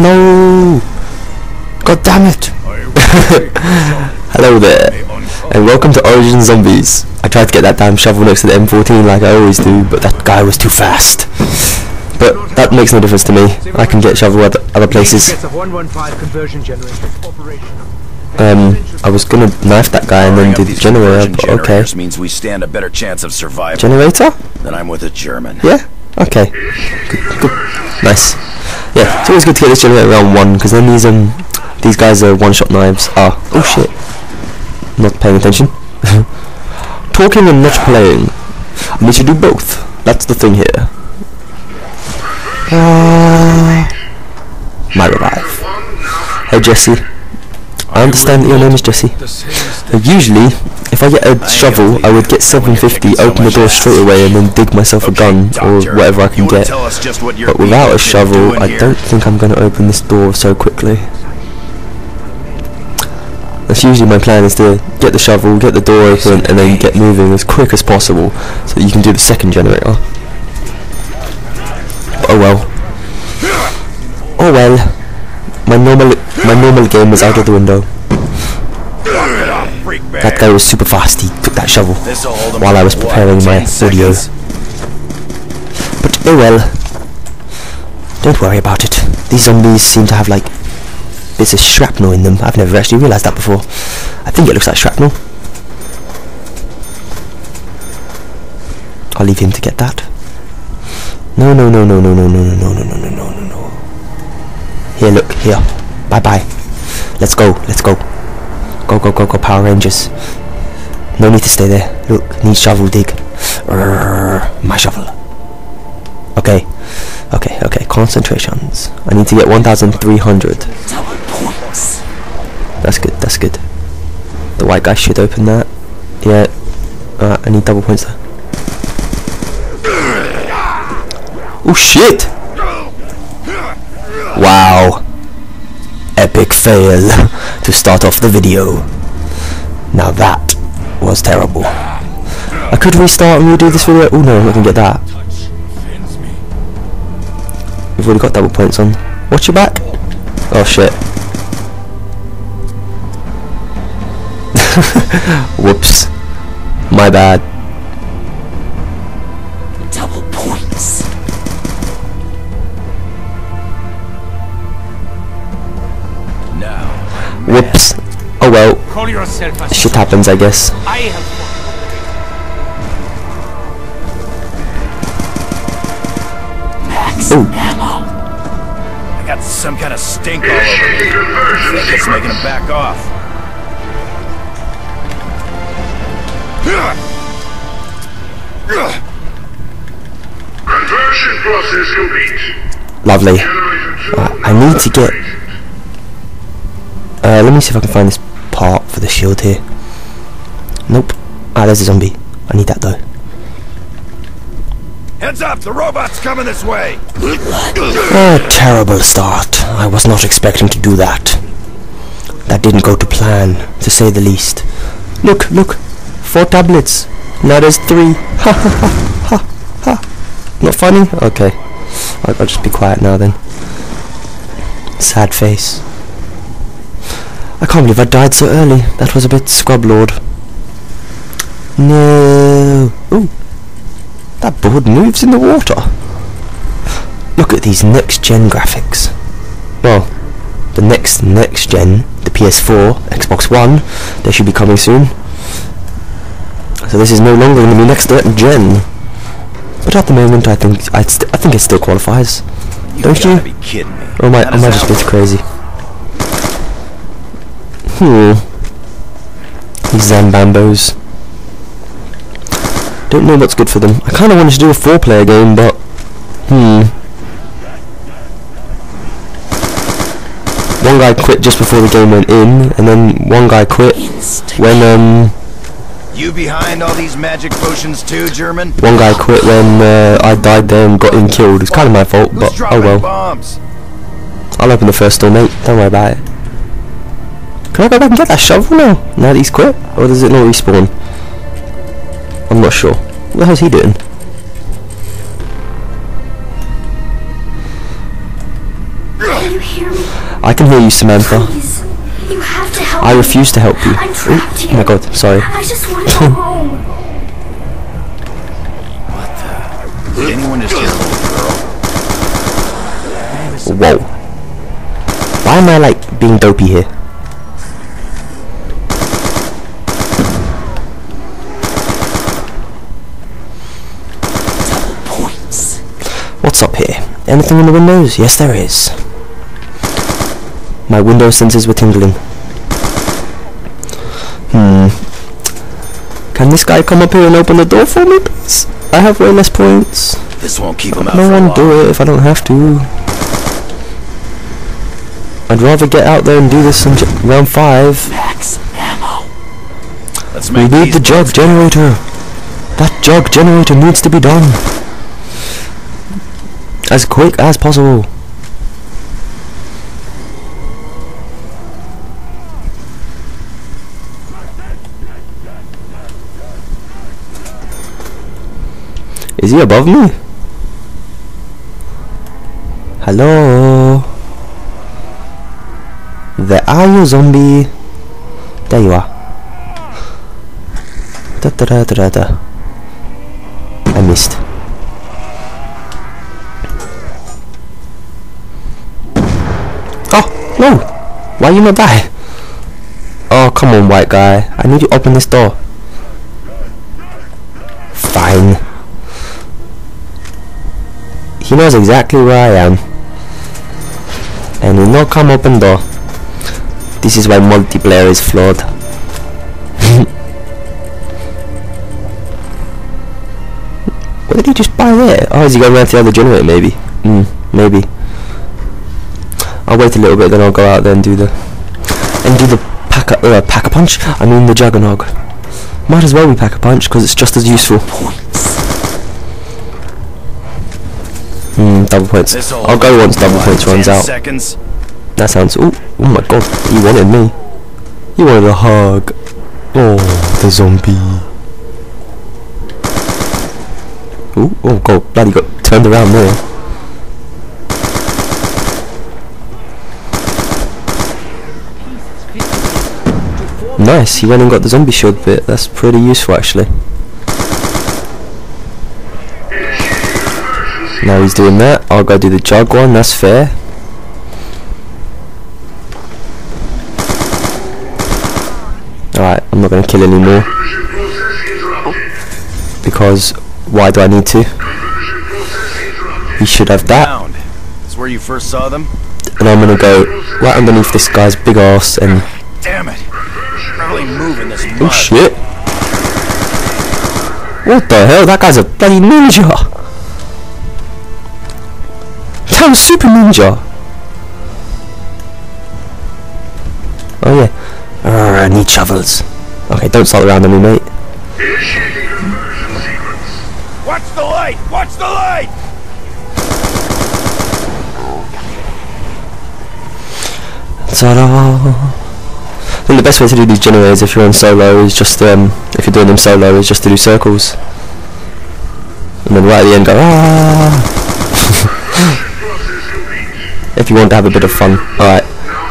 No! God damn it! Hello there, and welcome to Origin Zombies. I tried to get that damn shovel next to the M14 like I always do, but that guy was too fast. But that makes no difference to me. I can get shovel at other places. Sets of 115 conversion generators operational. Um, I was gonna knife that guy and then do the generator, conversion but okay. means we stand a better chance of survival Generator? than I'm with a German. Yeah? Okay. Good, good. Nice. Yeah, it's always good to get this generator around one, because then these um these guys are one-shot knives. Ah, oh shit. Not paying attention. Talking and not playing. I need to do both. That's the thing here. Uh, my revive. Hey Jesse. I understand that your name is Jesse. Usually, if I get a shovel, I would get 750, open the door straight away, and then dig myself a gun or whatever I can get. Tell us just what But without a shovel, I don't think I'm going to open this door so quickly. That's usually my plan is to get the shovel, get the door open, and then get moving as quick as possible so that you can do the second generator. Oh well. Oh well. My normal my normal game was out of the window. Get off, freak bag. That guy was super fast. He took that shovel This'll hold 'em while I was preparing my 10 audio. But oh well. Don't worry about it. These zombies seem to have like bits of shrapnel in them. I've never actually realised that before. I think it looks like shrapnel. I'll leave him to get that. No, no, no, no, no, no, no, no, no, no, no, no, no, no, no. Here, look, here. Bye, bye. Let's go, let's go. Go, go, go, go, Power Rangers. No need to stay there. Look, need shovel dig. Urgh, my shovel. Okay, okay, okay. Concentrations. I need to get 1,300. That's good. That's good. The white guy should open that. Yeah. Uh, I need double points there. Oh shit! Wow. Epic fail to start off the video. Now that was terrible. I could restart and redo this video. Oh no, i can't get that. We've already got double points on. Watch your back. Oh shit. Whoops. My bad. Whoops. Oh well. Call yourself a Shit happens, I guess. I have. Max ammo. I got some kind of stink all over me. I think it's making him back off. Conversion process complete. Lovely. Generator Uh, I need to get. Uh, let me see if I can find this part for the shield here. Nope. Ah, there's a zombie. I need that though. Heads up, the robot's coming this way. A terrible start. I was not expecting to do that. That didn't go to plan, to say the least. Look, look. Four tablets. Now there's three. Ha ha ha ha ha. Not funny? Okay. I'll, I'll just be quiet now then. Sad face. I can't believe I died so early. That was a bit scrub lord. No. Ooh. That board moves in the water. Look at these next gen graphics. Well, the next next gen, the PS4, Xbox One, they should be coming soon. So this is no longer going to be next gen. But at the moment, I think I, st- I think it still qualifies. You Don't you? be kidding me. Or am I, am I just a bit crazy? Hmm. These Zambambos. Don't know what's good for them. I kind of wanted to do a four-player game, but hmm. One guy quit just before the game went in, and then one guy quit when um You behind all these magic potions too, German? one guy quit when uh, I died there and got him killed. It's kind of my fault, but oh well. bombs? I'll open the first door, mate. Don't worry about it. Can I go back and get that shovel now? Now that he's quit? Or does it not respawn? I'm not sure. What the hell's he doing? you hear me? I can hear you, Samantha. Please. You have to help I me. refuse to help you. I'm Ooh, trapped oh here. my god, sorry. I just want to go home. Did anyone just hear girl? Whoa. Why am I like being dopey here? Points. What's up here? Anything in the windows? Yes, there is. My window sensors were tingling. Hmm. Can this guy come up here and open the door for me, please? I have way less points. This won't keep him out No one do it if I don't have to. I'd rather get out there and do this in j- round five. Max ammo. Let's make We need the jug generator. That jug generator needs to be done. As quick as possible. Is he above me? Hello? There are you, zombie. There you are. Da da da da da. I missed. No! Why you not die? Oh come on, white guy. I need you to open this door. Fine. He knows exactly where I am. And he'll not come open door. This is why multiplayer is flawed. What did he just buy there? Oh, is he going around to the other generator maybe? Hmm, maybe. I'll wait a little bit then I'll go out there and do the... And do the pack a, uh, pack a punch? I mean the juggernog. Might as well be pack a punch because it's just as useful. Hmm, double points. I'll go once double points runs out. Seconds. That sounds... Oh, oh my god. you wanted me. You wanted a hug. Oh, the zombie. Oh, oh god. Bloody got turned around there. Nice, he went and got the zombie shield bit. That's pretty useful actually. Now he's doing that. I'll go do the jug one. That's fair. Alright, I'm not going to kill anymore Conversion process interrupted. because why do I need to? Conversion process interrupted. He should have that. Is where you first saw them? And I'm going to go right underneath this guy's big ass and... Damn it. Probably moving this oh, mud. Oh shit! What the hell? That guy's a bloody ninja! That was super ninja! Oh yeah. Arrgh, I need shovels. Okay, don't start around on me, mate. Initiating conversion sequence. Watch the light! Watch the light! Ta-da! Think the best way to do these generators if you're on solo is just um if you're doing them solo is just to do circles. And then right at the end go ah if you want to have a bit of fun. Alright.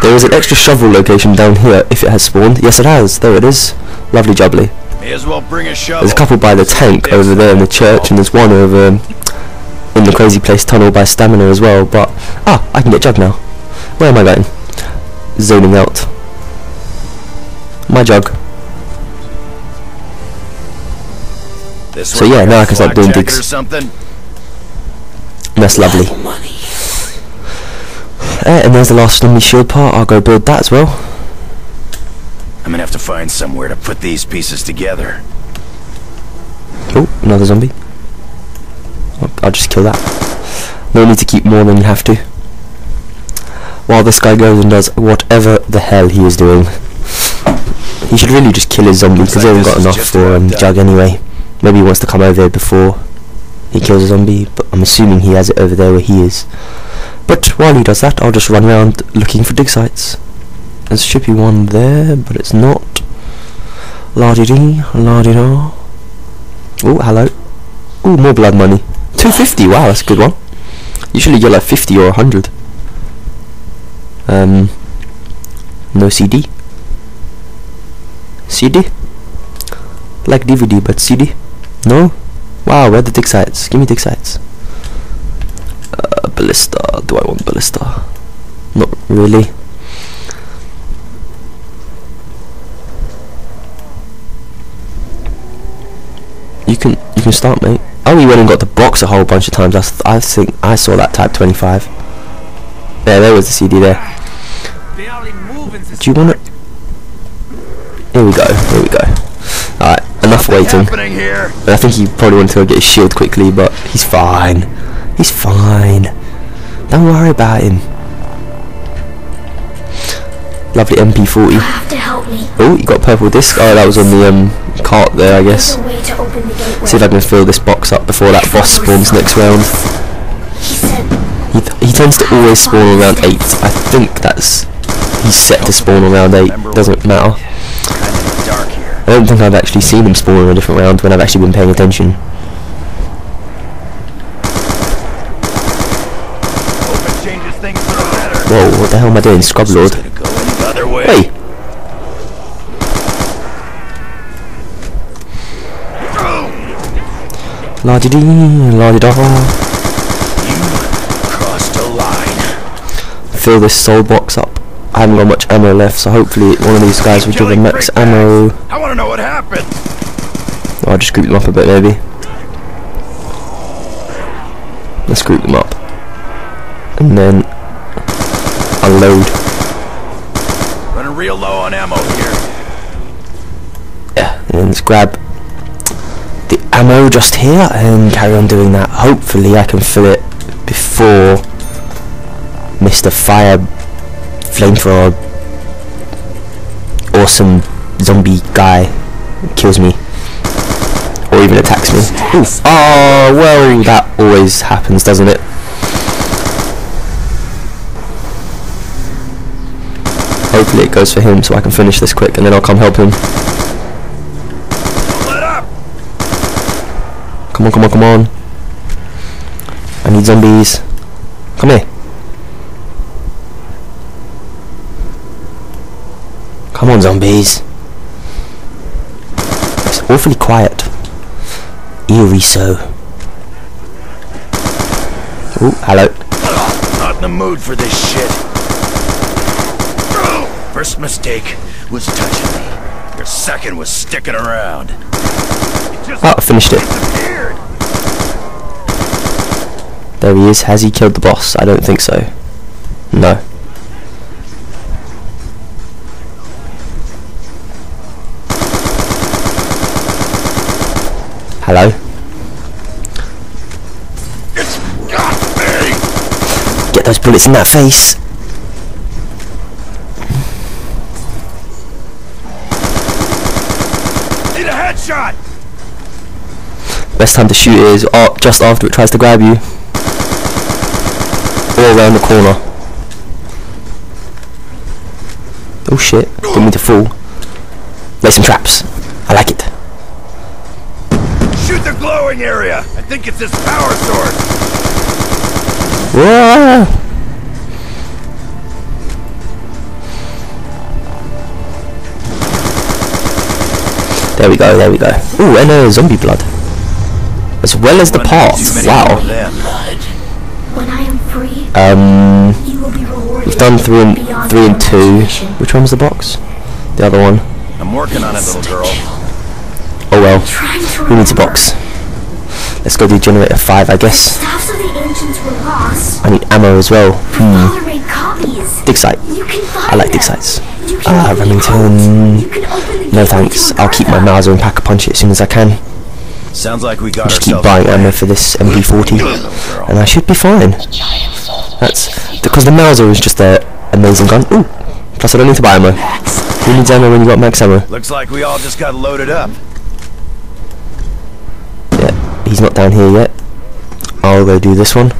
There is an extra shovel location down here if it has spawned. Yes it has. There it is. Lovely jubbly. May as well bring a shovel. There's a couple by the tank over there in the church and there's one over um, in the crazy place tunnel by stamina as well, but ah, I can get jug now. Where am I going? Zoning out. My jug. This So yeah, now I can start doing jacket digs. Or something. That's lovely. Uh, and there's the last zombie shield part. I'll go build that as well. I'm gonna have to find somewhere to put these pieces together. Oh, another zombie. I'll just kill that. No need to keep more than you have to. While this guy goes and does whatever the hell he is doing. He should really just kill his zombie because he hasn't got enough for um. Jug anyway. Maybe he wants to come over here before he kills a zombie, but I'm assuming he has it over there where he is. But while he does that, I'll just run around looking for dig sites. There should be one there, but it's not. La-di-dee, la-di-da. Oh, hello. Oh, more blood money. 250, wow, that's a good one. Usually you're like 50 or 100. Um, no CD. CD? Like DVD, but CD? No? Wow, where are the dig sides? Give me dig sides. Uh, ballista. Do I want ballista? Not really. You can you can start, mate. Oh, he went and got the box a whole bunch of times. I, th- I think I saw that Type 25. There, there was the CD there. Barely moving this Do you want it? Here we go. Here we go. Alright, enough waiting. here? And I think he probably wanted to go get his shield quickly, but he's fine. He's fine. Don't worry about him. Lovely MP40. You have to help me. Oh, you got purple disc. Oh, that was on the um cart there, I guess. There's a way to open the. See if I can fill this box up before that boss spawns next round. He, th- he tends to always spawn around 8. I think that's... He's set to spawn around 8. Doesn't matter. Kind of dark here. I don't think I've actually seen him spawn in a different round when I've actually been paying attention. Hope it changes things for the better. Whoa, what the hell am I doing? Scrub Lord. Go any other way. Hey! La di di, la di da. You crossed a line. Fill this soul box up. I haven't got much ammo left, so hopefully one of these guys will give a max ammo. I want to know what happened. I'll just group them up a bit maybe. Let's group them up. And then unload. Running real low on ammo here. Yeah, and then let's grab the ammo just here and carry on doing that. Hopefully I can fill it before Mr. Fire Flamethrower awesome zombie guy kills me. Or even attacks me. Ooh. Ah, oh, well, that always happens, doesn't it? Hopefully it goes for him so I can finish this quick and then I'll come help him. Come on, come on, come on. I need zombies. Come here. Come on, zombies. It's awfully quiet. Eerie so. Oh, hello. Not in the mood for this shit. First mistake was touching me. Your second was sticking around. Oh, ah, I finished it. There he is. Has he killed the boss? I don't think so. No. Hello? It's got me. Get those bullets in that face. Need a headshot. Best time to shoot is just after it tries to grab you. Or around the corner. Oh shit, didn't mean to fall. Lay some traps. I like it. Shoot glowing area. I think it's this power source. Whoa! There we go, there we go. Ooh, and uh, zombie blood. As well as the Run parts. Wow. of them. when I am free, Um, you will be rewarded. we've done three and three and two. Which one was the box? The other one. I'm working on it, little girl. Oh well. Trying to Who needs a remember. box? Let's go do generator five, I guess. Staffs of the ancients were lost. I need ammo as well. Hmm. Father made copies. Dig site. You can find I like dig sites. Ah, open the Remington. codes. You can open the No thanks. I'll keep my Agartha. Mauser and pack a punch it as soon as I can. Sounds like we got Just keep buying ammo for this MP40, and I should be fine. That's because the Mauser is just a amazing gun. Ooh. Plus I don't need to buy ammo. Who needs ammo when you got max ammo? Looks like we all just got loaded up. He's not down here yet. I'll go do this one.